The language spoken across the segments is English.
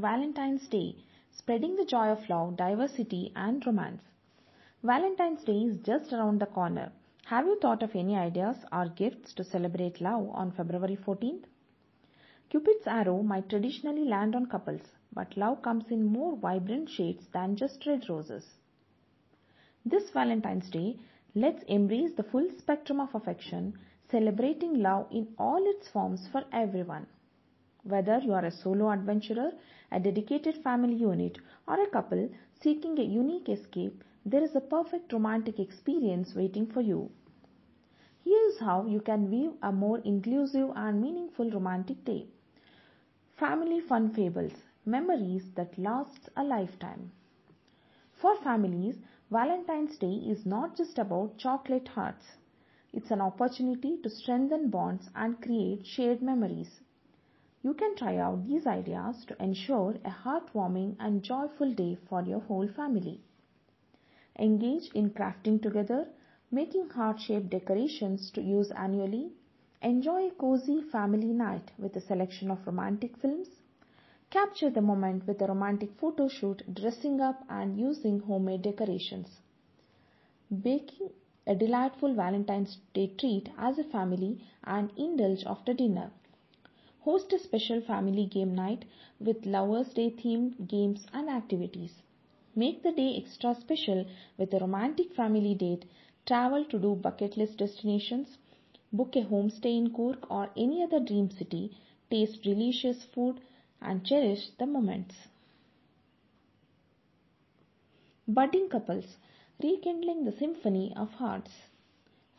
Valentine's Day, spreading the joy of love, diversity, and romance. Valentine's Day is just around the corner. Have you thought of any ideas or gifts to celebrate love on February 14th? Cupid's arrow might traditionally land on couples, but love comes in more vibrant shades than just red roses. This Valentine's Day, let's embrace the full spectrum of affection, celebrating love in all its forms for everyone. Whether you are a solo adventurer, a dedicated family unit, or a couple seeking a unique escape, there is a perfect romantic experience waiting for you. Here is how you can weave a more inclusive and meaningful romantic day. Family Fun Fables Memories that last a lifetime. For families, Valentine's Day is not just about chocolate hearts. It's an opportunity to strengthen bonds and create shared memories. You can try out these ideas to ensure a heartwarming and joyful day for your whole family. Engage in crafting together, making heart-shaped decorations to use annually, Enjoy a cozy family night with a selection of romantic films. Capture the moment with a romantic photo shoot, dressing up and using homemade decorations. Baking a delightful Valentine's Day treat as a family and indulge after dinner. Host a special family game night with Lovers' Day themed games and activities. Make the day extra special with a romantic family date. Travel to do bucket list destinations book a homestay in Coorg or any other dream city, taste delicious food, and cherish the moments. Budding couples rekindling the symphony of hearts.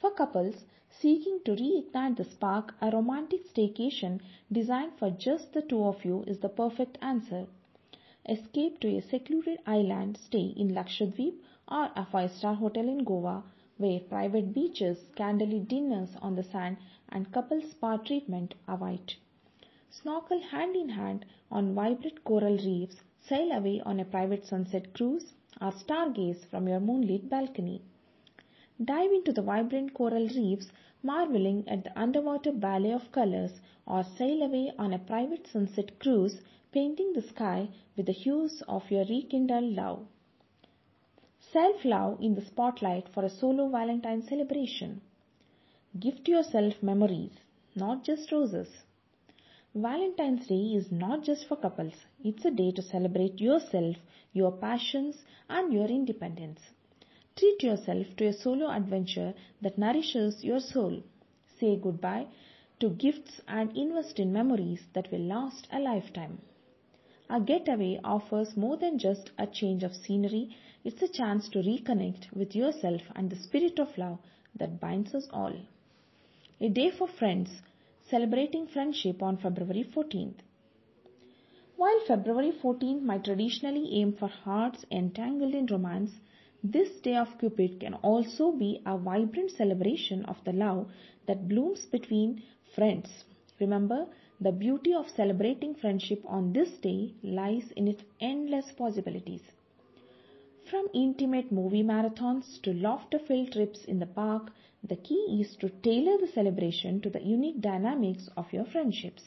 For couples seeking to reignite the spark, a romantic staycation designed for just the two of you is the perfect answer. Escape to a secluded island stay in Lakshadweep or a five-star hotel in Goa where private beaches, candlelit dinners on the sand, and couple spa treatment await. Snorkel hand in hand on vibrant coral reefs, sail away on a private sunset cruise, or stargaze from your moonlit balcony. Dive into the vibrant coral reefs, marveling at the underwater ballet of colors, or sail away on a private sunset cruise, painting the sky with the hues of your rekindled love. Self-love in the spotlight for a solo Valentine celebration. Gift yourself memories, not just roses. Valentine's Day is not just for couples. It's a day to celebrate yourself, your passions, and your independence. Treat yourself to a solo adventure that nourishes your soul. Say goodbye to gifts and invest in memories that will last a lifetime. A getaway offers more than just a change of scenery, it's a chance to reconnect with yourself and the spirit of love that binds us all. A day for friends, celebrating friendship on February 14th. While February 14th might traditionally aim for hearts entangled in romance, this day of Cupid can also be a vibrant celebration of the love that blooms between friends. Remember, the beauty of celebrating friendship on this day lies in its endless possibilities. From intimate movie marathons to laughter filled trips in the park, the key is to tailor the celebration to the unique dynamics of your friendships.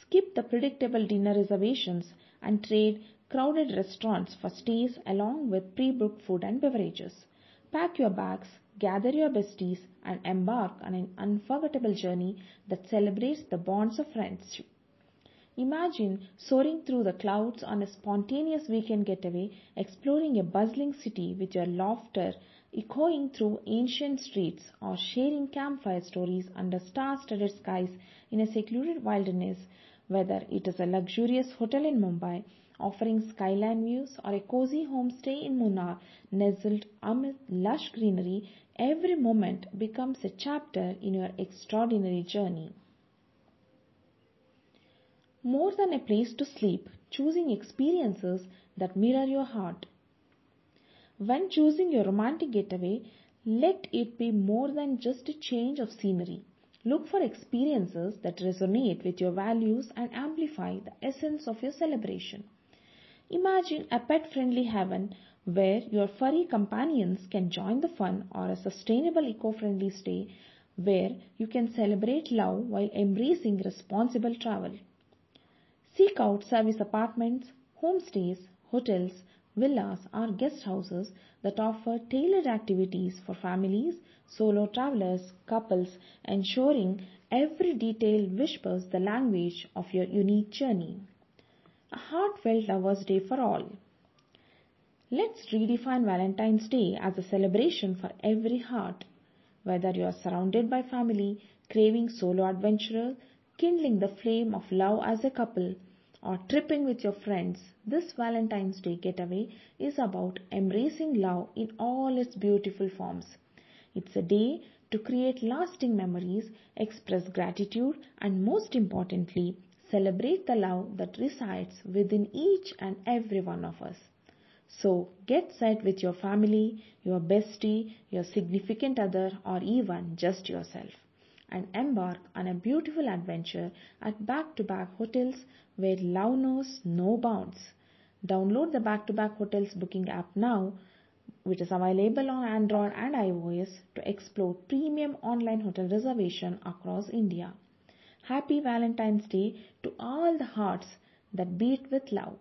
Skip the predictable dinner reservations and trade crowded restaurants for stays along with pre booked food and beverages. Pack your bags, gather your besties, and embark on an unforgettable journey that celebrates the bonds of friendship. Imagine soaring through the clouds on a spontaneous weekend getaway, exploring a bustling city with your laughter echoing through ancient streets, or sharing campfire stories under star-studded skies in a secluded wilderness, whether it is a luxurious hotel in Mumbai offering skyline views or a cozy homestay in Munnar nestled amid lush greenery, every moment becomes a chapter in your extraordinary journey. More than a place to sleep, choosing experiences that mirror your heart. When choosing your romantic getaway, let it be more than just a change of scenery. Look for experiences that resonate with your values and amplify the essence of your celebration. Imagine a pet-friendly haven where your furry companions can join the fun or a sustainable eco-friendly stay where you can celebrate love while embracing responsible travel. Seek out service apartments, homestays, hotels, villas or guest houses that offer tailored activities for families, solo travelers, couples, ensuring every detail whispers the language of your unique journey. A heartfelt Lovers' Day for all. Let's redefine Valentine's Day as a celebration for every heart. Whether you are surrounded by family, craving solo adventure, kindling the flame of love as a couple, or tripping with your friends, this Valentine's Day getaway is about embracing love in all its beautiful forms. It's a day to create lasting memories, express gratitude, and most importantly, celebrate the love that resides within each and every one of us. So get set with your family, your bestie, your significant other, or even just yourself and embark on a beautiful adventure at Bag2Bag hotels where love knows no bounds. Download the Bag2Bag hotels booking app now, which is available on Android and iOS to explore premium online hotel reservation across India. Happy Valentine's Day to all the hearts that beat with love.